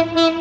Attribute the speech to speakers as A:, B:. A: Mm-hmm.